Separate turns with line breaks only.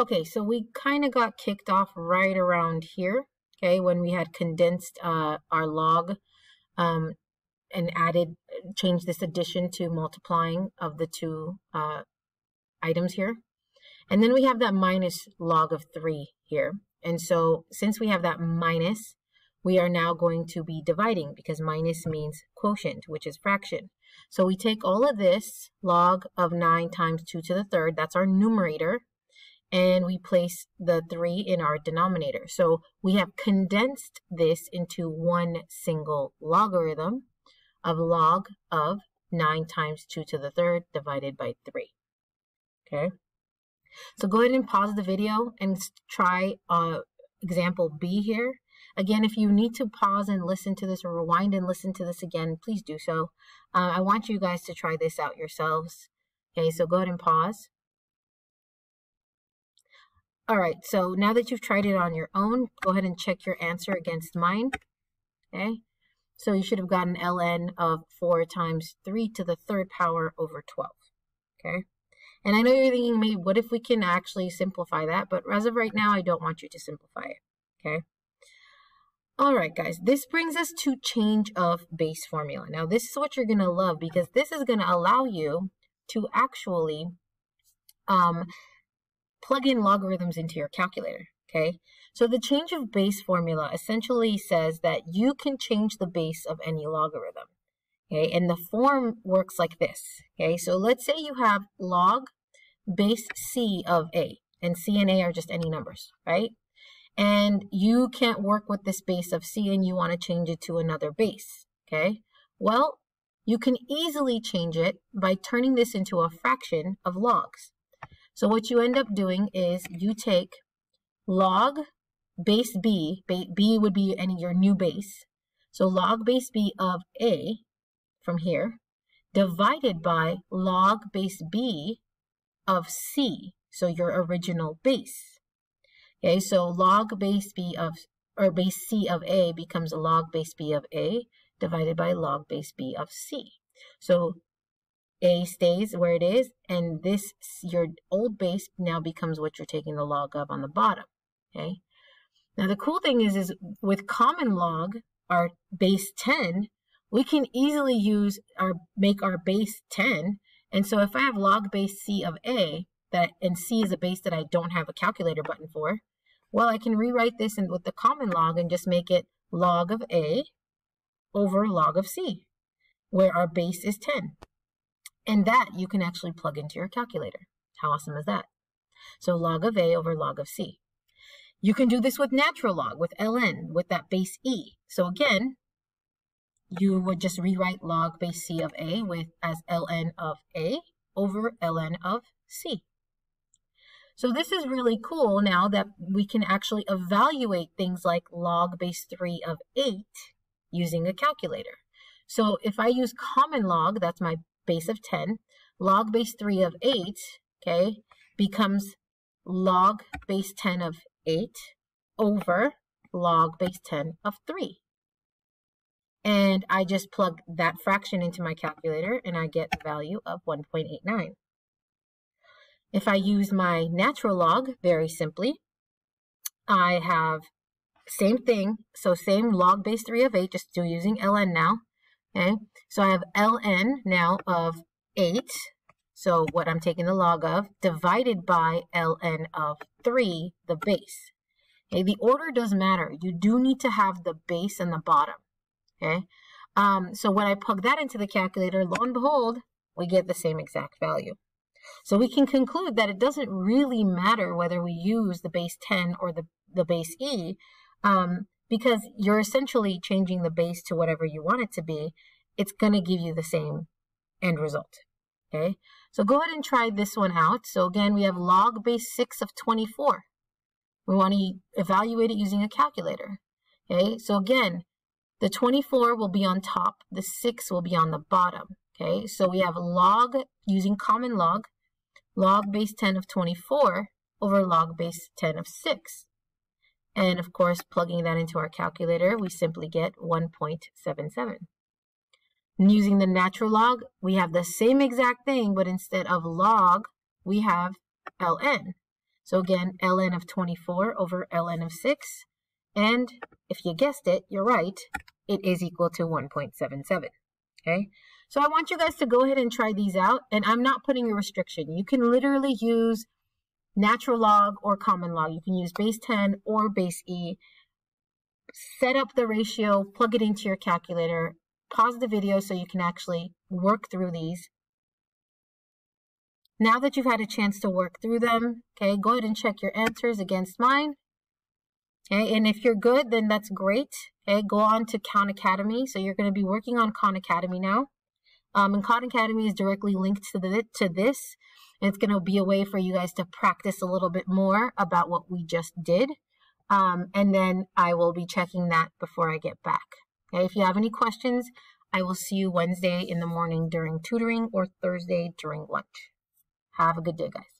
Okay, so we kind of got kicked off right around here, okay, when we had condensed uh, our log um, and added, changed this addition to multiplying of the two uh, items here. And then we have that minus log of 3 here. And so since we have that minus, we are now going to be dividing because minus means quotient, which is fraction. So we take all of this, log of 9 times 2 to the third, that's our numerator, and we place the 3 in our denominator. So we have condensed this into one single logarithm of log of 9 times 2 to the third divided by 3. Okay? So go ahead and pause the video and try uh, example B here. Again, if you need to pause and listen to this or rewind and listen to this again, please do so. Uh, I want you guys to try this out yourselves. Okay, so go ahead and pause. All right, so now that you've tried it on your own, go ahead and check your answer against mine. Okay, so you should have gotten ln of 4 times 3 to the third power over 12. Okay, and I know you're thinking, maybe, what if we can actually simplify that? But as of right now, I don't want you to simplify it. Okay. All right, guys, this brings us to change of base formula. Now, this is what you're going to love because this is going to allow you to actually um, plug in logarithms into your calculator, okay? So the change of base formula essentially says that you can change the base of any logarithm, okay? And the form works like this, okay? So let's say you have log base c of a, and c and a are just any numbers, right? and you can't work with this base of C and you want to change it to another base, okay? Well, you can easily change it by turning this into a fraction of logs. So what you end up doing is you take log base B, B would be any your new base, so log base B of A from here, divided by log base B of C, so your original base. Okay, so log base b of, or base c of a becomes log base b of a divided by log base b of c. So a stays where it is, and this, your old base now becomes what you're taking the log of on the bottom, okay? Now the cool thing is, is with common log, our base 10, we can easily use our, make our base 10, and so if I have log base c of a, that and c is a base that I don't have a calculator button for, well, I can rewrite this in, with the common log and just make it log of A over log of C, where our base is 10. And that you can actually plug into your calculator. How awesome is that? So log of A over log of C. You can do this with natural log, with ln, with that base e. So again, you would just rewrite log base c of a with as ln of a over ln of c. So this is really cool now that we can actually evaluate things like log base 3 of 8 using a calculator. So if I use common log, that's my base of 10, log base 3 of 8, okay, becomes log base 10 of 8 over log base 10 of 3. And I just plug that fraction into my calculator and I get the value of 1.89. If I use my natural log, very simply, I have same thing. So same log base 3 of 8, just still using ln now. Okay, so I have ln now of 8. So what I'm taking the log of, divided by ln of 3, the base. Okay, the order does matter. You do need to have the base and the bottom. Okay, um, so when I plug that into the calculator, lo and behold, we get the same exact value. So we can conclude that it doesn't really matter whether we use the base 10 or the, the base E, um, because you're essentially changing the base to whatever you want it to be. It's going to give you the same end result. Okay, so go ahead and try this one out. So again, we have log base 6 of 24. We want to evaluate it using a calculator. Okay, so again, the 24 will be on top, the 6 will be on the bottom. Okay, so we have log using common log, log base 10 of 24 over log base 10 of 6. And of course, plugging that into our calculator, we simply get 1.77. Using the natural log, we have the same exact thing, but instead of log, we have ln. So again, ln of 24 over ln of 6. And if you guessed it, you're right, it is equal to 1.77. Okay, so I want you guys to go ahead and try these out. And I'm not putting a restriction. You can literally use natural log or common log. You can use base 10 or base E. Set up the ratio, plug it into your calculator, pause the video so you can actually work through these. Now that you've had a chance to work through them, okay, go ahead and check your answers against mine. Okay, and if you're good, then that's great. Okay, go on to Khan Academy. So you're going to be working on Khan Academy now. Um, and Khan Academy is directly linked to the to this. It's going to be a way for you guys to practice a little bit more about what we just did. Um, and then I will be checking that before I get back. Okay, if you have any questions, I will see you Wednesday in the morning during tutoring or Thursday during lunch. Have a good day, guys.